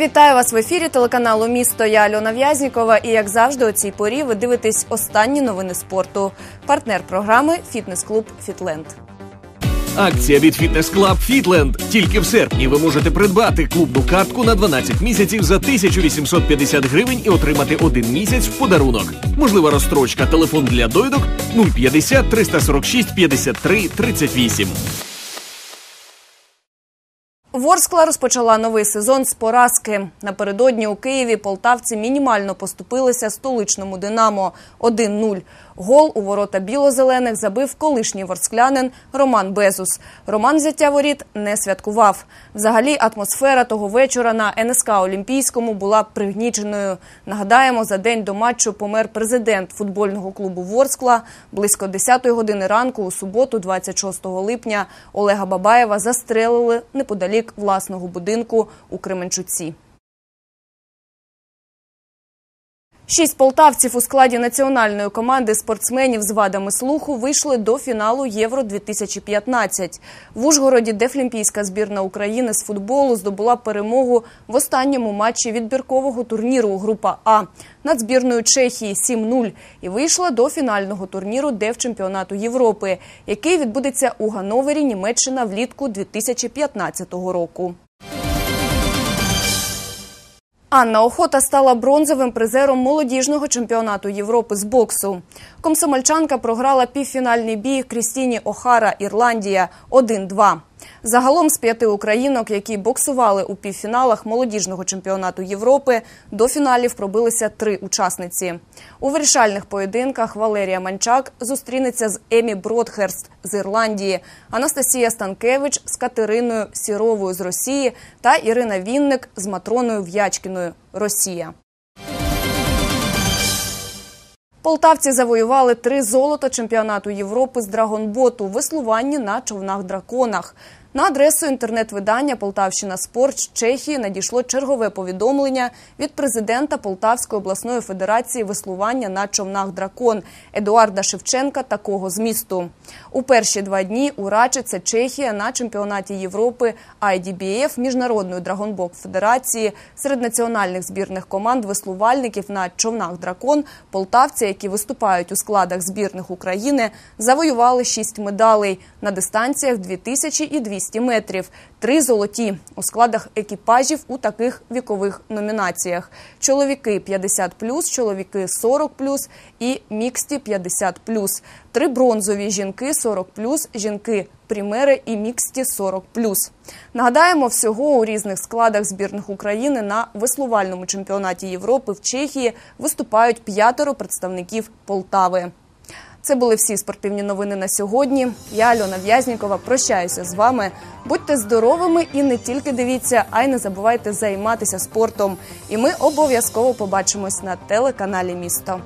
Вітаю вас в ефірі телеканалу Місто. Я Альона В'язнікова. І як завжди, у цій порі ви дивитесь останні новини спорту. Партнер програми Фітнес-клуб Фітленд. Акція від Fitness Club Фітленд. Тільки в серпні ви можете придбати клубну картку на 12 місяців за 1850 гривень і отримати один місяць в подарунок. Можлива розстрочка. Телефон для довідок 050 346 53 38. Ворскла розпочала новий сезон з поразки. Напередодні у Києві полтавці мінімально поступилися столичному Динамо 1-0. Гол у ворота біло-зелених забив колишній ворсклянин Роман Безус. Роман взяття воріт не святкував. Взагалі, атмосфера того вечора на НСК Олімпійському була пригніченою. Нагадаємо, за день до матчу помер президент футбольного клубу Ворскла. Близько 10-ї години ранку у суботу, 26 липня, Олега Бабаєва застрелили неподалік власного будинку у Кременчуці. Шість полтавців у складі національної команди спортсменів з вадами слуху вийшли до фіналу Євро 2015 В Ужгороді Дефлімпійська збірна України з футболу здобула перемогу в останньому матчі відбіркового турніру група А над збірною Чехії 7-0 і вийшла до фінального турніру Девчемпіонату Європи, який відбудеться у Гановері, Німеччина влітку 2015 року. Анна Охота стала бронзовим призером молодіжного чемпіонату Європи з боксу. Комсомольчанка програла півфінальний бій Крістіні Охара Ірландія 1-2. Загалом з п'яти українок, які боксували у півфіналах молодіжного чемпіонату Європи, до фіналів пробилися три учасниці. У вирішальних поєдинках Валерія Манчак зустрінеться з Емі Бродхерст з Ірландії, Анастасія Станкевич з Катериною Сіровою з Росії та Ірина Вінник з Матроною В'ячкіною Росія. Полтавці завоювали три золота чемпіонату Європи з драгонботу веслуванні на човнах-драконах. На адресу інтернет-видання Полтавщина Спорт Чехії надійшло чергове повідомлення від президента Полтавської обласної федерації веслування на човнах дракон Едуарда Шевченка такого змісту. У перші два дні у Рачі це Чехія на чемпіонаті Європи IDBF Міжнародної драгонбок Федерації серед національних збірних команд веслувальників на човнах дракон полтавці, які виступають у складах збірних України, завоювали шість медалей на дистанціях 2000 і 200 200 метрів, три золоті у складах екіпажів у таких вікових номінаціях: чоловіки 50+, чоловіки 40+, і міксті 50+, три бронзові жінки 40+, жінки прімери і міксті 40+. Нагадаємо, всього у різних складах збірних України на веслувальному чемпіонаті Європи в Чехії виступають п'ятеро представників Полтави. Це були всі спортивні новини на сьогодні. Я Альона В'язнікова. Прощаюся з вами. Будьте здоровими і не тільки дивіться, а й не забувайте займатися спортом. І ми обов'язково побачимось на телеканалі Місто.